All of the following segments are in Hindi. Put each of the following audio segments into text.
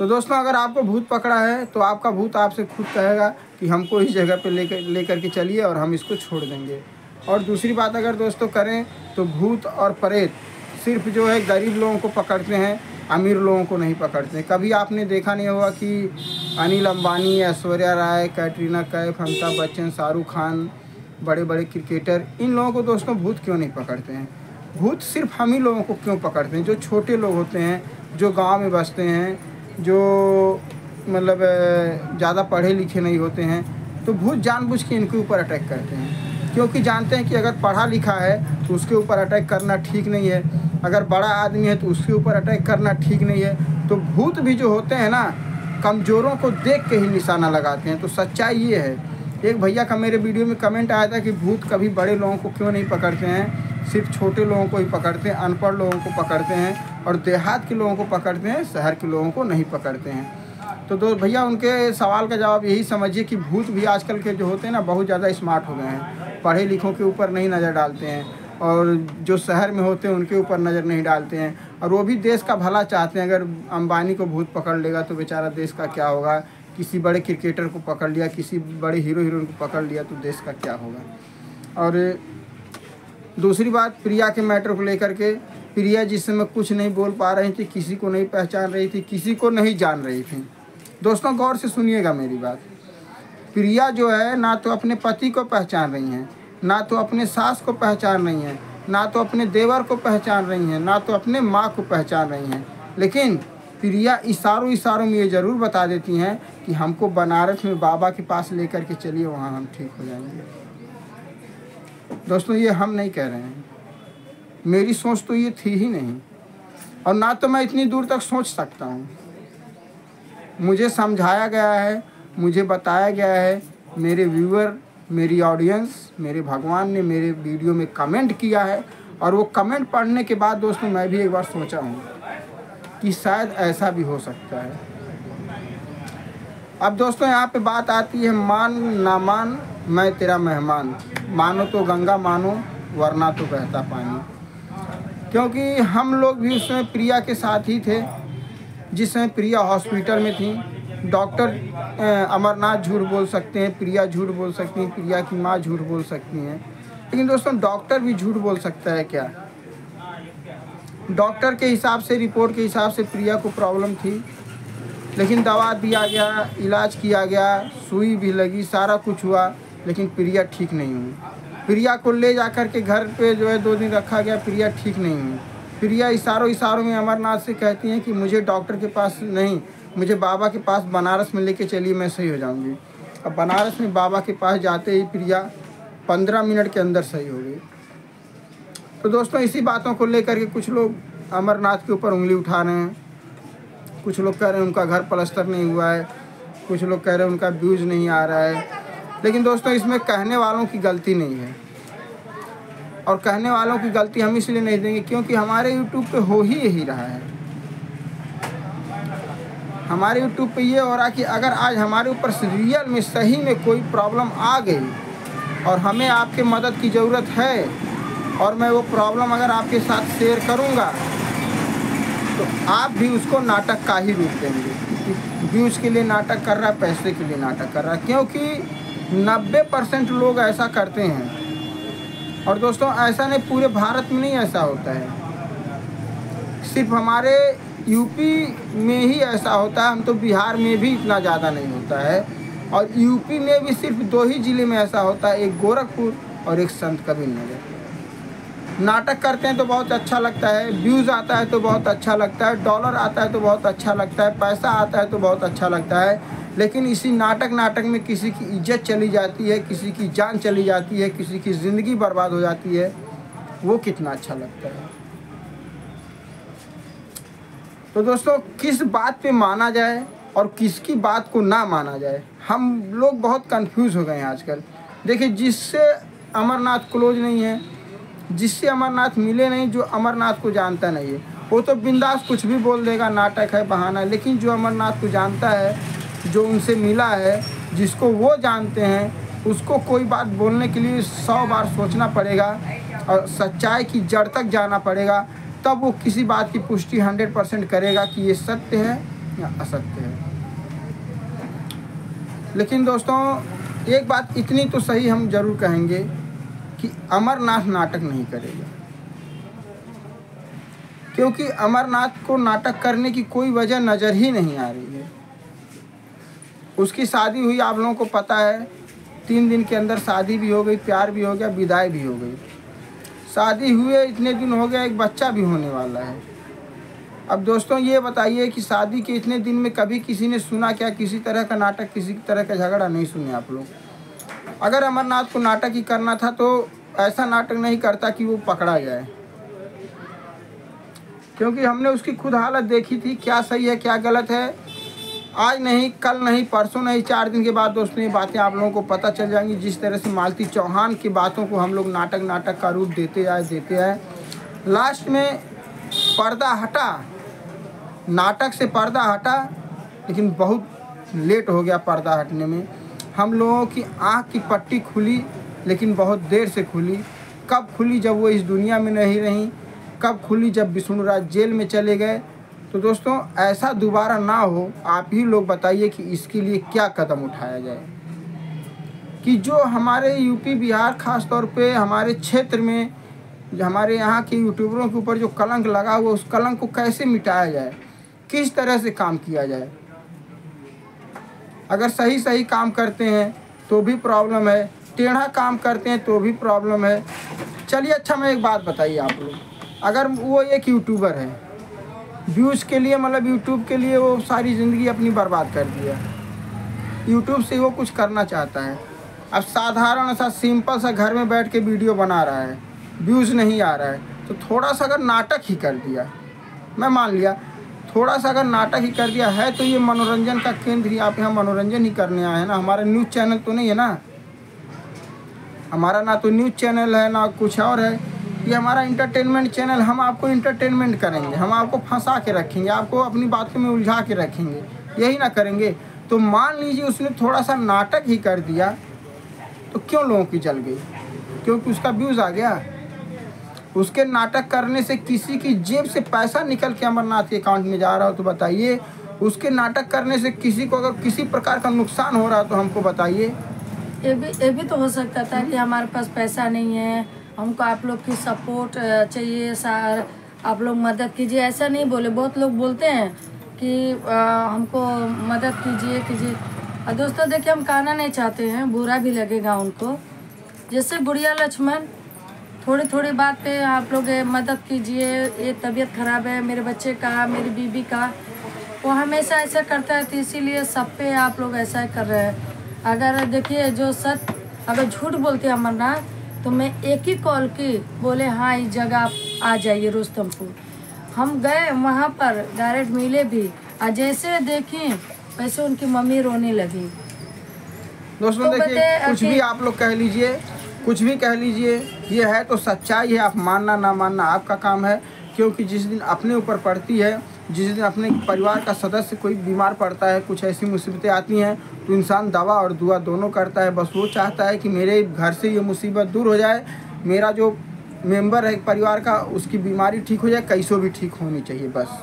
तो दोस्तों, अगर आपको भूत पकड़ा है तो आपका भूत आपसे खुद कहेगा कि हमको इस जगह पे लेकर लेकर के चलिए और हम इसको छोड़ देंगे। और दूसरी बात अगर दोस्तों करें तो भूत और प्रेत सिर्फ़ जो है गरीब लोगों को पकड़ते हैं, अमीर लोगों को नहीं पकड़ते कभी आपने देखा नहीं होगा कि अनिल अंबानी, ऐश्वर्या राय, कैटरीना कैफ, अमिताभ बच्चन, शाहरुख खान बड़े बड़े क्रिकेटर, इन लोगों को दोस्तों भूत क्यों नहीं पकड़ते हैं? भूत सिर्फ़ हम ही लोगों को क्यों पकड़ते हैं? जो छोटे लोग होते हैं, जो गाँव में बसते हैं जो मतलब ज़्यादा पढ़े लिखे नहीं होते हैं तो भूत जानबूझ के इनके ऊपर अटैक करते हैं। क्योंकि जानते हैं कि अगर पढ़ा लिखा है तो उसके ऊपर अटैक करना ठीक नहीं है। अगर बड़ा आदमी है तो उसके ऊपर अटैक करना ठीक नहीं है। तो भूत भी जो होते हैं ना, कमज़ोरों को देख के ही निशाना लगाते हैं। तो सच्चाई ये है। एक भैया का मेरे वीडियो में कमेंट आया था कि भूत कभी बड़े लोगों को क्यों नहीं पकड़ते हैं? सिर्फ़ छोटे लोगों को ही पकड़ते हैं, अनपढ़ लोगों को पकड़ते हैं और देहात के लोगों को पकड़ते हैं, शहर के लोगों को नहीं पकड़ते हैं। तो दो भैया, उनके सवाल का जवाब यही समझिए कि भूत भी आजकल के जो होते हैं ना, बहुत ज़्यादा स्मार्ट हो गए हैं। पढ़े लिखों के ऊपर नहीं नज़र डालते हैं और जो शहर में होते हैं, उनके ऊपर नज़र नहीं डालते हैं। और वो भी देश का भला चाहते हैं, अगर अंबानी को भूत पकड़ लेगा तो बेचारा देश का क्या होगा? किसी बड़े क्रिकेटर को पकड़ लिया, किसी बड़े हीरो हीरोइन को पकड़ लिया तो देश का क्या होगा? और दूसरी बात, प्रिया के मैटर को लेकर के, प्रिया जिस समय कुछ नहीं बोल पा रही थी, किसी को नहीं पहचान रही थी, किसी को नहीं जान रही थी। दोस्तों, गौर से सुनिएगा मेरी बात। प्रिया जो है, ना तो अपने पति को पहचान रही हैं, ना तो अपने सास को पहचान रही हैं, ना तो अपने देवर को पहचान रही हैं, ना तो अपने माँ को पहचान रही हैं। लेकिन प्रिया इशारों इशारों में ये ज़रूर बता देती हैं कि हमको बनारस में बाबा के पास लेकर के चलिए, वहाँ हम ठीक हो जाएँगे। दोस्तों, ये हम नहीं कह रहे हैं। मेरी सोच तो ये थी ही नहीं। और ना तो मैं इतनी दूर तक सोच सकता हूँ। मुझे समझाया गया है, मुझे बताया गया है, मेरे व्यूअर, मेरी ऑडियंस मेरे भगवान ने मेरे वीडियो में कमेंट किया है। और वो कमेंट पढ़ने के बाद दोस्तों, मैं भी एक बार सोचा हूँ कि शायद ऐसा भी हो सकता है। अब दोस्तों, यहाँ पे बात आती है, मान ना मान, मैं तेरा मेहमान। मानो तो गंगा मानो, वरना तो बहता पानी। क्योंकि हम लोग भी उस समय प्रिया के साथ ही थे, जिस समय प्रिया हॉस्पिटल में थी। डॉक्टर अमरनाथ झूठ बोल सकते हैं, प्रिया झूठ बोल सकती हैं, प्रिया की माँ झूठ बोल सकती हैं। लेकिन दोस्तों, डॉक्टर भी झूठ बोल सकता है क्या? डॉक्टर के हिसाब से, रिपोर्ट के हिसाब से प्रिया को प्रॉब्लम थी। लेकिन दवा दिया गया, इलाज किया गया, सुई भी लगी, सारा कुछ हुआ। लेकिन प्रिया ठीक नहीं हुई। प्रिया को ले जा कर के घर पे जो है दो दिन रखा गया, प्रिया ठीक नहीं हुई। प्रिया इशारों इशारों में अमरनाथ से कहती हैं कि मुझे डॉक्टर के पास नहीं, मुझे बाबा के पास बनारस में लेके चलिए, मैं सही हो जाऊँगी। अब बनारस में बाबा के पास जाते ही प्रिया पंद्रह मिनट के अंदर सही हो गई। तो दोस्तों, इसी बातों को लेकर के कुछ लोग अमरनाथ के ऊपर उंगली उठा रहे हैं। कुछ लोग कह रहे हैं, उनका घर प्लस्तर नहीं हुआ है। कुछ लोग कह रहे हैं, उनका व्यूज़ नहीं आ रहा है। लेकिन दोस्तों, इसमें कहने वालों की गलती नहीं है। और कहने वालों की गलती हम इसलिए नहीं देंगे क्योंकि हमारे यूट्यूब पे हो ही यही रहा है। हमारे यूट्यूब पे ये हो रहा कि अगर आज हमारे ऊपर रियल में, सही में कोई प्रॉब्लम आ गई और हमें आपके मदद की ज़रूरत है और मैं वो प्रॉब्लम अगर आपके साथ शेयर करूँगा तो आप भी उसको नाटक का ही रूप देंगे। व्यूज़ के लिए नाटक कर रहा है, पैसे के लिए नाटक कर रहा है। क्योंकि 90 परसेंट लोग ऐसा करते हैं। और दोस्तों, ऐसा नहीं, पूरे भारत में नहीं ऐसा होता है। सिर्फ़ हमारे यूपी में ही ऐसा होता है। हम तो बिहार में भी इतना ज़्यादा नहीं होता है। और यूपी में भी सिर्फ़ दो ही ज़िले में ऐसा होता है। एक गोरखपुर और एक संत कबीर नगर नाटक करते हैं तो बहुत अच्छा लगता है व्यूज़ आता है तो बहुत अच्छा लगता है डॉलर आता है तो बहुत अच्छा लगता है, पैसा आता है तो बहुत अच्छा लगता है। लेकिन इसी नाटक नाटक में किसी की इज़्ज़त चली जाती है, किसी की जान चली जाती है, किसी की ज़िंदगी बर्बाद हो जाती है, वो कितना अच्छा लगता है। तो दोस्तों, किस बात पे माना जाए और किसकी बात को ना माना जाए, हम लोग बहुत कंफ्यूज हो गए हैं आजकल। देखिए, जिससे अमरनाथ क्लोज नहीं है जिससे अमरनाथ मिले नहीं, जो अमरनाथ को जानता नहीं है। वो तो बिंदास कुछ भी बोल देगा, नाटक है, बहाना है लेकिन जो अमरनाथ को जानता है, जो उनसे मिला है, जिसको वो जानते हैं, उसको कोई बात बोलने के लिए सौ बार सोचना पड़ेगा और सच्चाई की जड़ तक जाना पड़ेगा, तब वो किसी बात की पुष्टि हंड्रेड परसेंट करेगा कि ये सत्य है या असत्य है। लेकिन दोस्तों, एक बात इतनी तो सही हम ज़रूर कहेंगे कि अमरनाथ नाटक नहीं करेगा। क्योंकि अमरनाथ को नाटक करने की कोई वजह नज़र ही नहीं आ रही है। उसकी शादी हुई, आप लोगों को पता है। तीन दिन के अंदर शादी भी हो गई, प्यार भी हो गया, विदाई भी हो गई। शादी हुए, इतने दिन हो गया, एक बच्चा भी होने वाला है। अब दोस्तों, ये बताइए कि शादी के इतने दिन में कभी किसी ने सुना क्या? किसी तरह का नाटक, किसी तरह का झगड़ा? नहीं सुने आप लोग। अगर अमरनाथ को नाटक ही करना था तो ऐसा नाटक नहीं करता कि वो पकड़ा जाए। क्योंकि हमने उसकी खुद हालत देखी थी, क्या सही है, क्या गलत है। आज नहीं, कल नहीं, परसों नहीं, चार दिन के बाद दोस्तों, ये बातें आप लोगों को पता चल जाएँगी। जिस तरह से मालती चौहान की बातों को हम लोग नाटक नाटक का रूप देते आए देते आए। लास्ट में पर्दा हटा, नाटक से पर्दा हटा, लेकिन बहुत लेट हो गया पर्दा हटने में। हम लोगों की आँख की पट्टी खुली, लेकिन बहुत देर से खुली। कब खुली जब वो इस दुनिया में नहीं रहीं? कब खुली जब विष्णुराज जेल में चले गए? तो दोस्तों, ऐसा दोबारा ना हो, आप ही लोग बताइए कि इसके लिए क्या कदम उठाया जाए। कि जो हमारे यूपी बिहार खास तौर पे हमारे क्षेत्र में, हमारे यहाँ के यूट्यूबरों के ऊपर जो कलंक लगा हुआ उस कलंक को कैसे मिटाया जाए? किस तरह से काम किया जाए? अगर सही सही काम करते हैं तो भी प्रॉब्लम है। टेढ़ा काम करते हैं तो भी प्रॉब्लम है। चलिए अच्छा मैं एक बात बताइए आप लोग। अगर वो एक यूट्यूबर है व्यूज़ के लिए मतलब यूट्यूब के लिए वो सारी ज़िंदगी अपनी बर्बाद कर दिया यूट्यूब से वो कुछ करना चाहता है। अब साधारण सा सिंपल सा घर में बैठ के वीडियो बना रहा है। व्यूज़ नहीं आ रहा है। तो थोड़ा सा अगर नाटक ही कर दिया, मैं मान लिया थोड़ा सा अगर नाटक ही कर दिया है तो ये मनोरंजन का केंद्र ही आप यहाँ मनोरंजन ही करने आए हैं ना। हमारा न्यूज़ चैनल तो नहीं है ना। हमारा ना तो न्यूज़ चैनल है, ना कुछ और है। ये हमारा इंटरटेनमेंट चैनल हम आपको इंटरटेनमेंट करेंगे। हम आपको फंसा के रखेंगे, आपको अपनी बातों में उलझा के रखेंगे। यही ना करेंगे। तो मान लीजिए उसने थोड़ा सा नाटक ही कर दिया तो क्यों लोगों की जल गई? क्योंकि उसका व्यूज़ आ गया। उसके नाटक करने से किसी की जेब से पैसा निकल के अमरनाथ के अकाउंट में जा रहा हो तो बताइए। उसके नाटक करने से किसी को अगर किसी प्रकार का नुकसान हो रहा तो हमको बताइए। ये भी ये भी तो हो सकता था कि हमारे पास पैसा नहीं है। हमको आप लोग की सपोर्ट चाहिए सर आप लोग मदद कीजिए। ऐसा नहीं बोले बहुत लोग बोलते हैं कि आ, हमको मदद कीजिए कीजिए। और दोस्तों देखिए हम कहना नहीं चाहते हैं बुरा भी लगेगा उनको। जैसे गुड़िया लक्ष्मण थोड़ी थोड़ी बात पे आप लोग मदद कीजिए ये तबीयत खराब है मेरे बच्चे का मेरी बीबी का। वो हमेशा ऐसा करता है तो इसीलिए सब पे आप लोग ऐसा कर रहे हैं। अगर देखिए जो सच अगर झूठ बोलते हैं अमरनाथ तो मैं एक ही कॉल की बोले हाँ इस जगह आप आ जाइए रुस्तमपुर। हम गए वहाँ पर डायरेक्ट मिले भी। और जैसे देखें वैसे उनकी मम्मी रोने लगी। दोस्तों तो देखिए कुछ भी आप लोग कह लीजिए कुछ भी कह लीजिए। ये है तो सच्चाई है, आप मानना ना मानना आपका काम है, क्योंकि जिस दिन अपने ऊपर पड़ती है, जिस दिन अपने परिवार का सदस्य कोई बीमार पड़ता है, कुछ ऐसी मुसीबतें आती हैं तो इंसान दवा और दुआ दोनों करता है। बस वो चाहता है कि मेरे घर से ये मुसीबत दूर हो जाए, मेरा जो मेंबर है परिवार का, उसकी बीमारी ठीक हो जाए, कैसो भी ठीक होनी चाहिए, बस।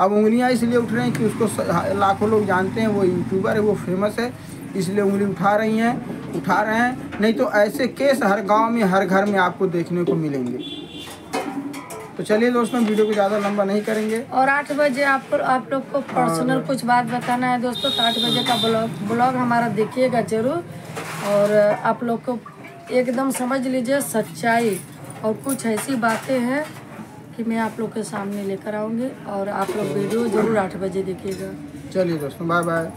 अब उंगलियाँ इसलिए उठ रही हैं कि उसको लाखों लोग जानते हैं, वो यूट्यूबर है, वो फ़ेमस है, इसलिए उंगली उठा रही हैं। उठा रहे हैं। नहीं तो ऐसे केस हर गाँव में हर घर में आपको देखने को मिलेंगे। तो चलिए दोस्तों वीडियो को ज़्यादा लंबा नहीं करेंगे। और आठ बजे आपको आप लोग को पर्सनल कुछ बात बताना है दोस्तों तो आठ बजे का ब्लॉग ब्लॉग हमारा देखिएगा ज़रूर। और आप लोग को एकदम समझ लीजिए सच्चाई। और कुछ ऐसी बातें हैं कि मैं आप लोग के सामने लेकर आऊँगी और आप लोग वीडियो ज़रूर आठ बजे देखिएगा। चलिए दोस्तों बाय बाय